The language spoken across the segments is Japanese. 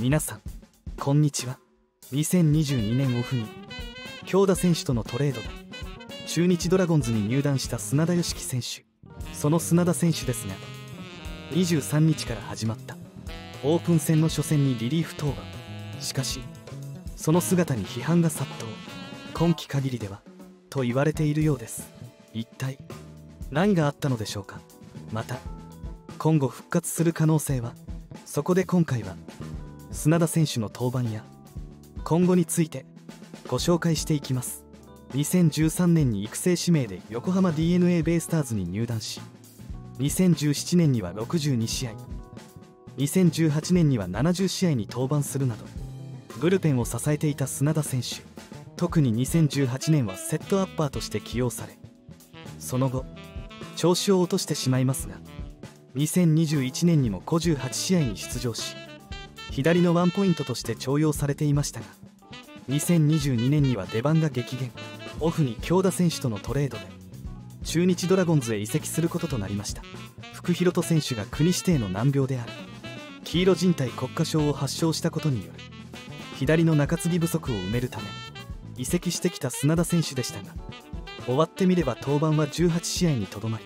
皆さんこんにちは。2022年オフに京田選手とのトレードで中日ドラゴンズに入団した砂田義樹選手。その砂田選手ですが23日から始まったオープン戦の初戦にリリーフ登板。しかしその姿に批判が殺到。今季限りではと言われているようです。一体何があったのでしょうか。また今後復活する可能性はそこで今回は砂田選手の登板や今後についてご紹介していきます。2013年に育成指名で横浜 d n a ベイスターズに入団し2017年には62試合2018年には70試合に登板するなどブルペンを支えていた砂田選手特に2018年はセットアッパーとして起用されその後調子を落としてしまいますが2021年にも58試合に出場し左のワンポイントとして重用されていましたが2022年には出番が激減。オフに京田選手とのトレードで中日ドラゴンズへ移籍することとなりました。福弘斗選手が国指定の難病である。黄色人体国家症を発症したことによる。左の中継ぎ不足を埋めるため移籍してきた砂田選手でしたが終わってみれば登板は18試合にとどまり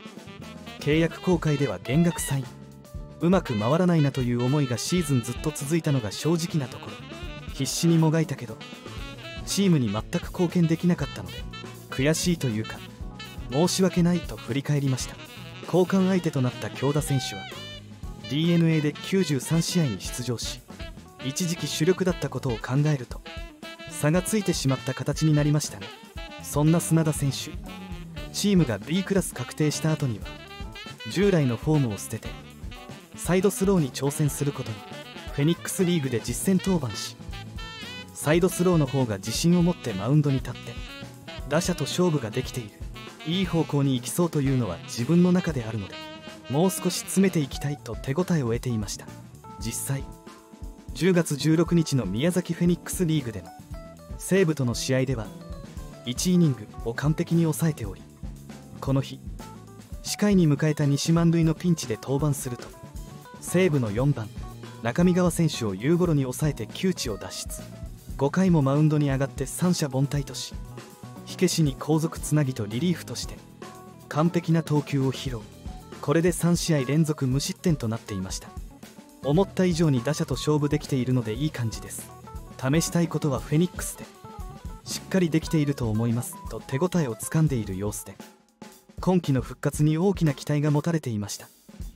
契約更改では減額サイン。うまく回らないなという思いがシーズンずっと続いたのが正直なところ。必死にもがいたけどチームに全く貢献できなかったので悔しいというか申し訳ないと振り返りました。交換相手となった京田選手は d n a で93試合に出場し一時期主力だったことを考えると差がついてしまった形になりましたがそんな砂田選手チームが B クラス確定した後には従来のフォームを捨ててサイドスローに挑戦することにフェニックスリーグで実戦登板しサイドスローの方が自信を持ってマウンドに立って打者と勝負ができている。いい方向に行きそうというのは自分の中であるのでもう少し詰めていきたいと手応えを得ていました。実際10月16日の宮崎フェニックスリーグでの西武との試合では1イニングを完璧に抑えておりこの日視界に迎えた西満塁のピンチで登板すると西武の4番中見川選手を夕頃に抑えて窮地を脱出。5回もマウンドに上がって三者凡退とし火消しに後続つなぎとリリーフとして完璧な投球を披露。これで3試合連続無失点となっていました。思った以上に打者と勝負できているのでいい感じです。試したいことはフェニックスでしっかりできていると思いますと手応えをつかんでいる様子で今季の復活に大きな期待が持たれていました。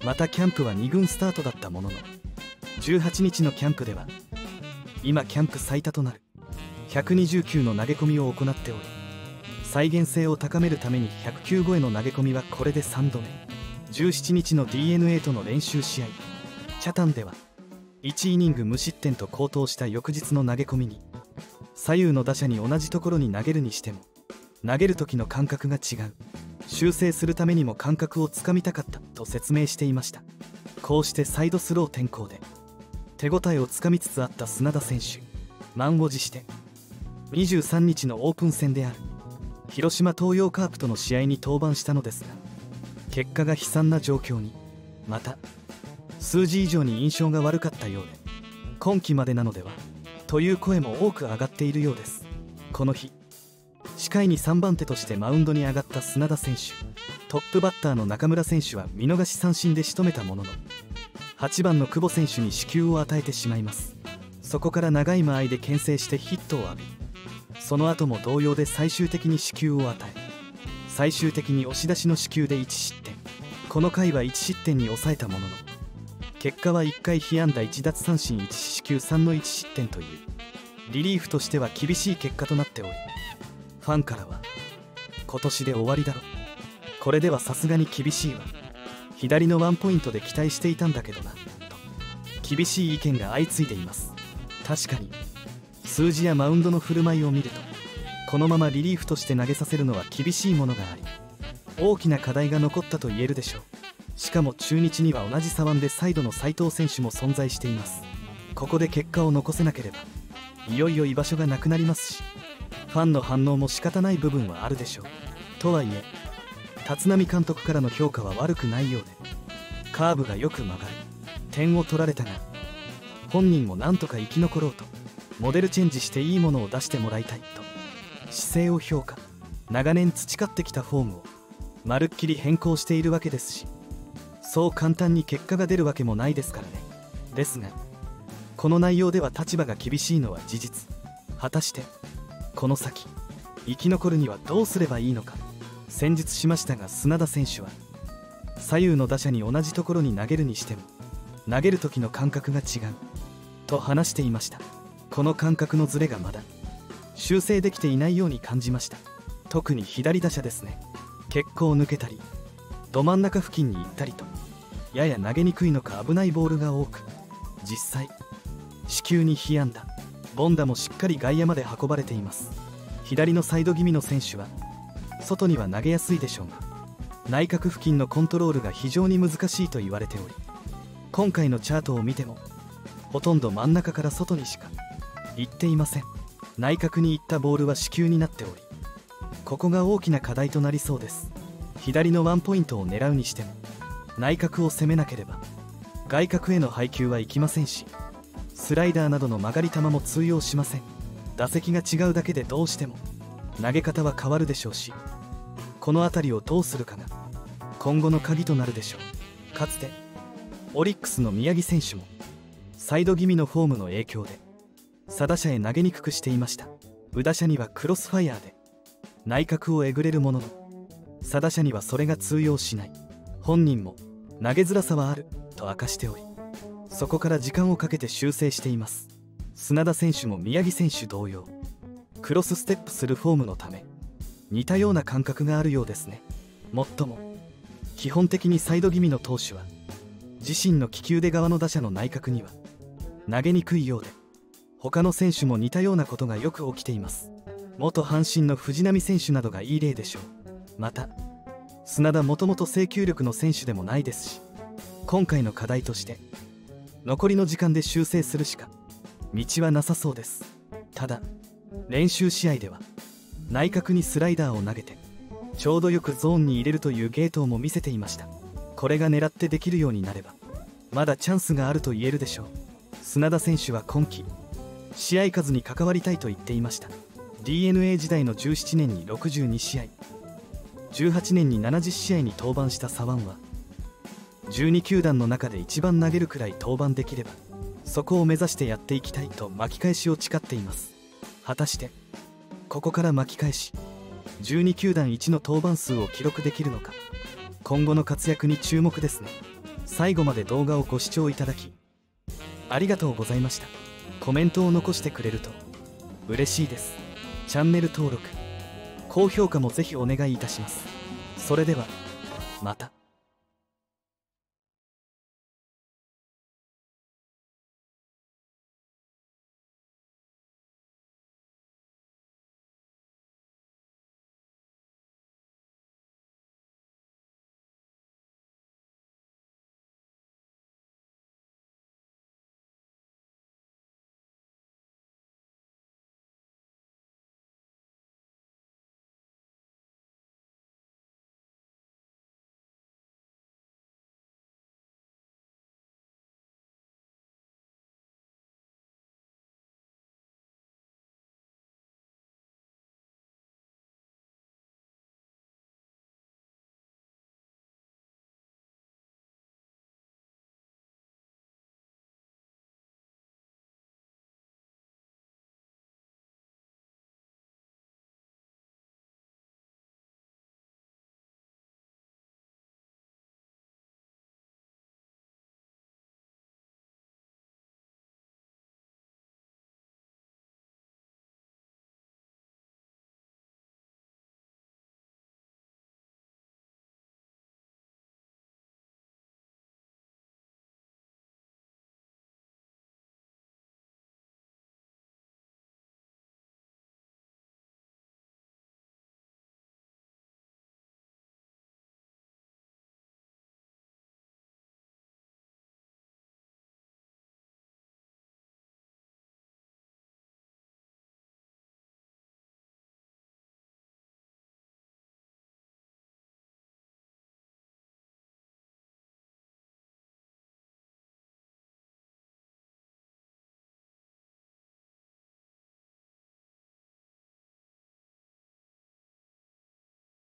またキャンプは2軍スタートだったものの18日のキャンプでは今キャンプ最多となる120球の投げ込みを行っており再現性を高めるために100球超えの投げ込みはこれで3度目17日の d n a との練習試合チャタンでは1イニング無失点と好投した翌日の投げ込みに左右の打者に同じところに投げるにしても投げる時の感覚が違う。修正するためにも感覚をつかみたかったと説明していました。こうしてサイドスロー転向で手応えをつかみつつあった砂田選手満を持して23日のオープン戦である広島東洋カープとの試合に登板したのですが結果が悲惨な状況にまた数字以上に印象が悪かったようで今季までなのではという声も多く上がっているようです。この日視界に3番手としてマウンドに上がった砂田選手。トップバッターの中村選手は見逃し三振で仕留めたものの8番の久保選手に死球を与えてしまいます。そこから長い間合いで牽制してヒットを浴びその後も同様で最終的に死球を与え最終的に押し出しの死球で1失点。この回は1失点に抑えたものの結果は1回被安打1奪三振1四球3の1失点というリリーフとしては厳しい結果となっておりファンからは今年で終わりだろ。これではさすがに厳しいわ。左のワンポイントで期待していたんだけどなと厳しい意見が相次いでいます。確かに数字やマウンドの振る舞いを見るとこのままリリーフとして投げさせるのは厳しいものがあり大きな課題が残ったと言えるでしょう。しかも中日には同じ左腕でサイドの斉藤選手も存在しています。ここで結果を残せなければいよいよ居場所がなくなりますしファンの反応も仕方ない部分はあるでしょう。とはいえ立浪監督からの評価は悪くないようでカーブがよく曲がる点を取られたが本人もなんとか生き残ろうとモデルチェンジしていいものを出してもらいたいと姿勢を評価長年培ってきたフォームをまるっきり変更しているわけですしそう簡単に結果が出るわけもないですからね。ですがこの内容では立場が厳しいのは事実。果たしてこの先生き残るにはどうすればいいのか先日しましたが砂田選手は左右の打者に同じところに投げるにしても投げる時の感覚が違うと話していました。この感覚のズレがまだ修正できていないように感じました。特に左打者ですね。結構抜けたりど真ん中付近に行ったりとやや投げにくいのか危ないボールが多く実際子宮に被安打。ボンダもしっかり外野まで運ばれています。左のサイド気味の選手は外には投げやすいでしょうが内角付近のコントロールが非常に難しいと言われており今回のチャートを見てもほとんど真ん中から外にしか行っていません。内角に行ったボールは子宮になっておりここが大きな課題となりそうです。左のワンポイントを狙うにしても内角を攻めなければ外角への配球はいきませんしスライダーなどの曲がり球も通用しません。打席が違うだけでどうしても。投げ方は変わるでしょうし。この辺りをどうするかが。今後の鍵となるでしょう。かつてオリックスの宮城選手もサイド気味のフォームの影響で左打者へ投げにくくしていました。宇打者にはクロスファイヤーで内角をえぐれるものの左打者にはそれが通用しない。本人も投げづらさはあると明かしておりそこから時間をかけて修正しています。砂田選手も宮城選手同様。クロスステップするフォームのため似たような感覚があるようですね。もっとも基本的にサイド気味の投手は自身の利き腕側の打者の内角には投げにくいようで他の選手も似たようなことがよく起きています。元阪神の藤浪選手などがいい例でしょう。また砂田もともと制球力の選手でもないですし今回の課題として残りの時間で修正するしか道はなさそうです。ただ練習試合では内角にスライダーを投げてちょうどよくゾーンに入れるというゲートも見せていました。これが狙ってできるようになればまだチャンスがあると言えるでしょう。砂田選手は今季試合数に関わりたいと言っていました。d n a 時代の17年に62試合18年に70試合に登板した左腕は12球団の中で一番投げるくらい登板できればそこを目指してやっていきたいと巻き返しを誓っています。果たしてここから巻き返し12球団1の登板数を記録できるのか。今後の活躍に注目ですね。最後まで動画をご視聴いただきありがとうございました。コメントを残してくれると嬉しいです。チャンネル登録高評価もぜひお願いいたします。それではまた。